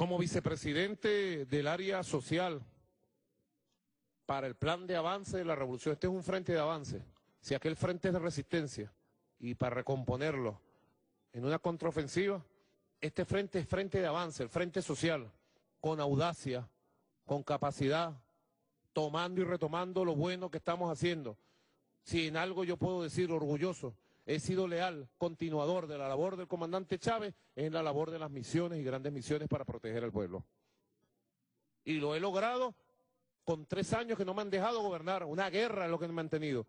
Como vicepresidente del área social para el plan de avance de la revolución, este es un frente de avance, si aquel frente es de resistencia, y para recomponerlo en una contraofensiva, este frente es frente de avance, el frente social, con audacia, con capacidad, tomando y retomando lo bueno que estamos haciendo. Si en algo yo puedo decir orgulloso, he sido leal, continuador de la labor del comandante Chávez en la labor de las misiones y grandes misiones para proteger al pueblo. Y lo he logrado con tres años que no me han dejado gobernar, una guerra es lo que me han tenido.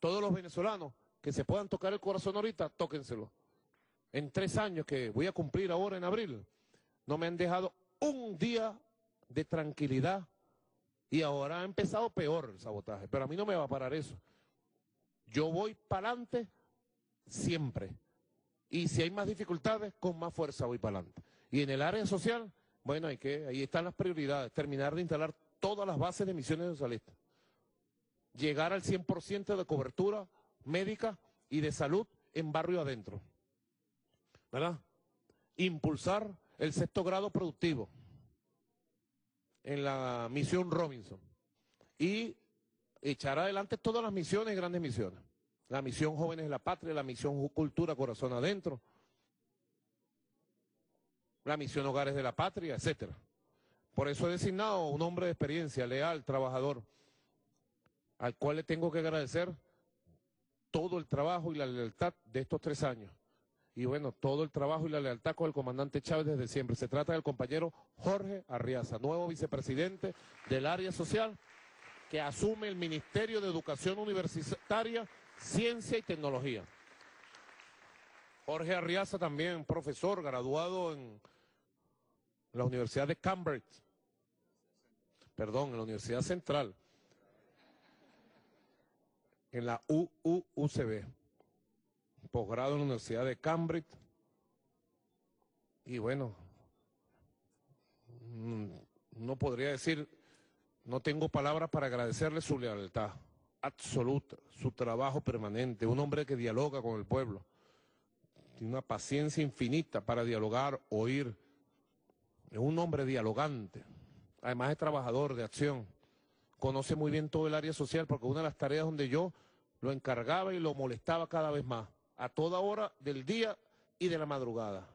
Todos los venezolanos que se puedan tocar el corazón ahorita, tóquenselo. En tres años que voy a cumplir ahora en abril, no me han dejado un día de tranquilidad y ahora ha empezado peor el sabotaje, pero a mí no me va a parar eso. Yo voy para adelante siempre. Y si hay más dificultades, con más fuerza voy para adelante. Y en el área social, bueno, hay que, ahí están las prioridades, terminar de instalar todas las bases de misiones socialistas. Llegar al 100% de cobertura médica y de salud en barrio adentro. ¿Verdad? Impulsar el sexto grado productivo en la misión Robinson. Y echar adelante todas las misiones, grandes misiones. La misión Jóvenes de la Patria, la misión Cultura Corazón Adentro, la misión Hogares de la Patria, etcétera. Por eso he designado un hombre de experiencia, leal, trabajador, al cual le tengo que agradecer todo el trabajo y la lealtad de estos tres años. Y bueno, todo el trabajo y la lealtad con el comandante Chávez desde siempre. Se trata del compañero Jorge Arriaza, nuevo vicepresidente del área social que asume el Ministerio de Educación Universitaria, Ciencia y Tecnología. Jorge Arriaza también, profesor, graduado en la Universidad de Cambridge, perdón, en la Universidad Central, en la UUCB, posgrado en la Universidad de Cambridge, y bueno, mm, no podría decir no tengo palabras para agradecerle su lealtad absoluta, su trabajo permanente, un hombre que dialoga con el pueblo, tiene una paciencia infinita para dialogar, oír, es un hombre dialogante, además es trabajador de acción, conoce muy bien todo el área social porque una de las tareas donde yo lo encargaba y lo molestaba cada vez más, a toda hora del día y de la madrugada.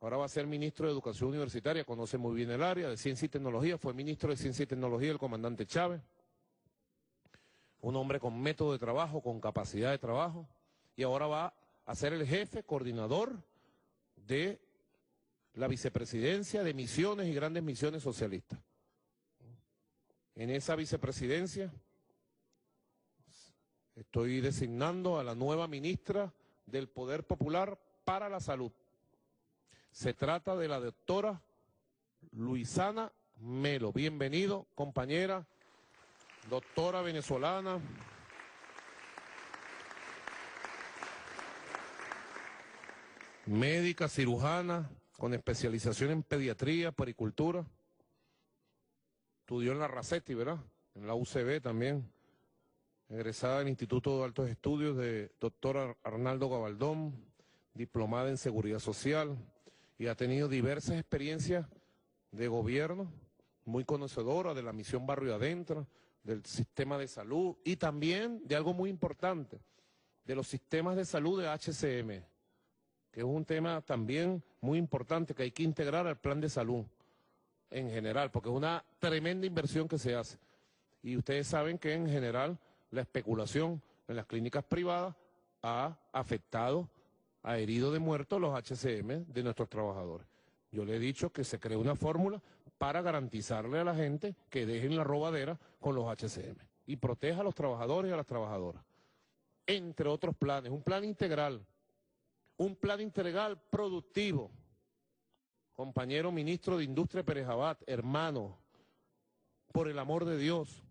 Ahora va a ser ministro de Educación Universitaria, conoce muy bien el área de Ciencia y Tecnología, fue ministro de Ciencia y Tecnología el comandante Chávez. Un hombre con método de trabajo, con capacidad de trabajo, y ahora va a ser el jefe coordinador de la vicepresidencia de misiones y grandes misiones socialistas. En esa vicepresidencia estoy designando a la nueva ministra del Poder Popular para la Salud. Se trata de la doctora Luisana Melo. Bienvenido, compañera, doctora venezolana. Médica, cirujana, con especialización en pediatría, pericultura. Estudió en la Racetti, ¿verdad? En la UCB también. Egresada del Instituto de Altos Estudios de doctora Arnaldo Gabaldón, diplomada en Seguridad Social, y ha tenido diversas experiencias de gobierno, muy conocedora de la misión Barrio Adentro, del sistema de salud y también de algo muy importante, de los sistemas de salud de HCM, que es un tema también muy importante que hay que integrar al plan de salud en general, porque es una tremenda inversión que se hace. Y ustedes saben que en general la especulación en las clínicas privadas ha afectado ha herido de muerto los HCM de nuestros trabajadores. Yo le he dicho que se cree una fórmula para garantizarle a la gente que dejen la robadera con los HCM y proteja a los trabajadores y a las trabajadoras. Entre otros planes, un plan integral, un plan integral productivo. Compañero ministro de Industria Pérez Abad, hermano, por el amor de Dios,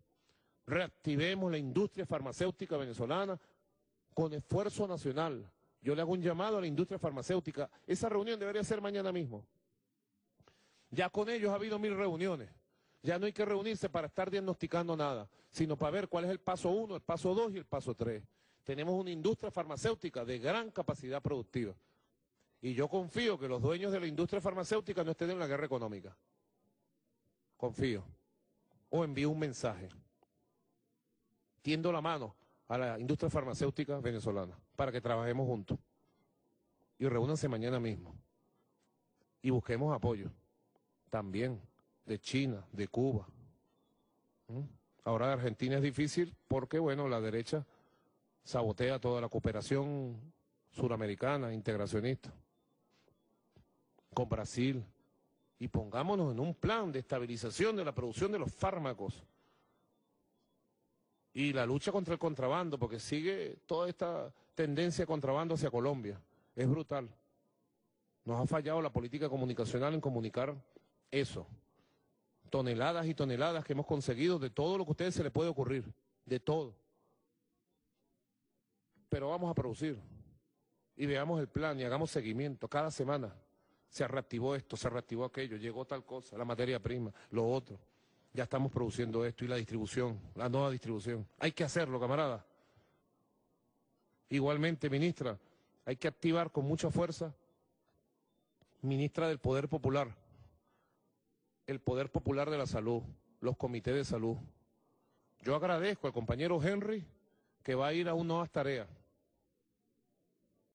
reactivemos la industria farmacéutica venezolana con esfuerzo nacional, yo le hago un llamado a la industria farmacéutica. Esa reunión debería ser mañana mismo. Ya con ellos ha habido mil reuniones. Ya no hay que reunirse para estar diagnosticando nada, sino para ver cuál es el paso uno, el paso dos y el paso tres. Tenemos una industria farmacéutica de gran capacidad productiva. Y yo confío que los dueños de la industria farmacéutica no estén en la guerra económica. Confío. O envío un mensaje. Tiendo la mano a la industria farmacéutica venezolana para que trabajemos juntos. Y reúnanse mañana mismo. Y busquemos apoyo. También de China, de Cuba. ¿Mm? Ahora Argentina es difícil porque, bueno, la derecha sabotea toda la cooperación suramericana, integracionista, con Brasil. Y pongámonos en un plan de estabilización de la producción de los fármacos y la lucha contra el contrabando, porque sigue toda esta tendencia de contrabando hacia Colombia. Es brutal. Nos ha fallado la política comunicacional en comunicar eso. Toneladas y toneladas que hemos conseguido de todo lo que a ustedes se les puede ocurrir, de todo. Pero vamos a producir y veamos el plan y hagamos seguimiento cada semana. Se reactivó esto, se reactivó aquello, llegó tal cosa, la materia prima, lo otro ya estamos produciendo esto y la distribución, la nueva distribución. Hay que hacerlo, camarada. Igualmente, ministra, hay que activar con mucha fuerza, ministra del Poder Popular, el Poder Popular de la Salud, los comités de salud. Yo agradezco al compañero Henry que va a ir a unas nuevas tareas.